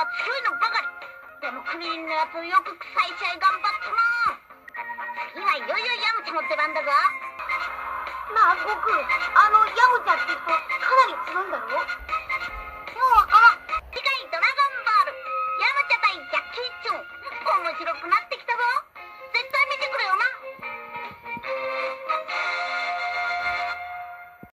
は強いのばかり。でもクリーンのやつよく臭い試合頑張ったな。次はいよいよヤムチャの出番だぞ。なあ僕あのヤムチャって人かなり強いんだろ？今日は次回ドラゴンボール。ヤムチャ対ジャッキーチュン。面白くなってきたぞ。